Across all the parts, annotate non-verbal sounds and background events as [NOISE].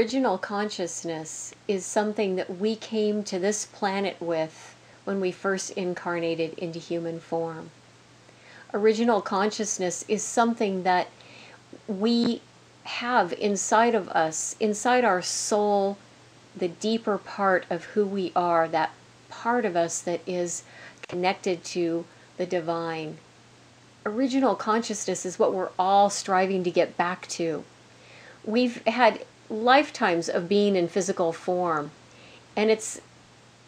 original consciousness is something that we came to this planet with when we first incarnated into human form. Original consciousness is something that we have inside of us, inside our soul, the deeper part of who we are, that part of us that is connected to the divine. Original consciousness is what we're all striving to get back to. We've had lifetimes of being in physical form, and it's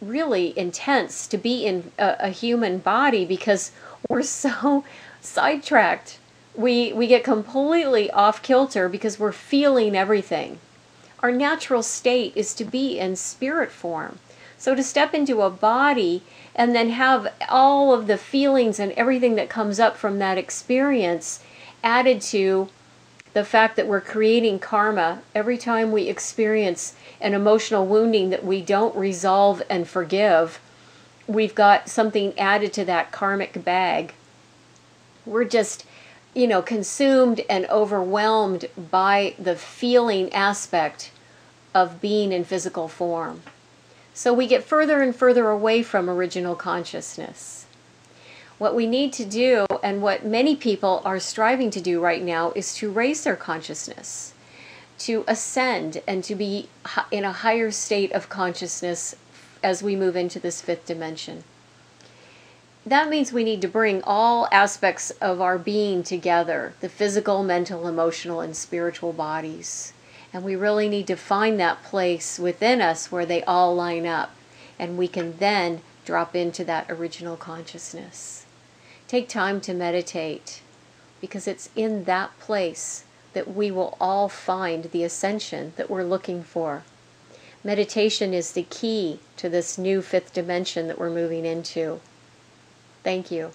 really intense to be in a, a human body because [LAUGHS] we're so sidetracked we we get completely off kilter because we're feeling everything. Our natural state is to be in spirit form. So to step into a body and then have all of the feelings and everything that comes up from that experience added to the fact that we're creating karma every time we experience an emotional wounding that we don't resolve and forgive, we've got something added to that karmic bag. We're just you know, consumed and overwhelmed by the feeling aspect of being in physical form. So we get further and further away from original consciousness. What we need to do, and what many people are striving to do right now, is to raise their consciousness, to ascend, and to be in a higher state of consciousness as we move into this fifth dimension that means we need to bring all aspects of our being together the physical, mental, emotional, and spiritual bodies. And we really need to find that place within us where they all line up. And we can then drop into that original consciousness. Take time to meditate because it's in that place that we will all find the ascension that we're looking for. Meditation is the key to this new fifth dimension that we're moving into. Thank you.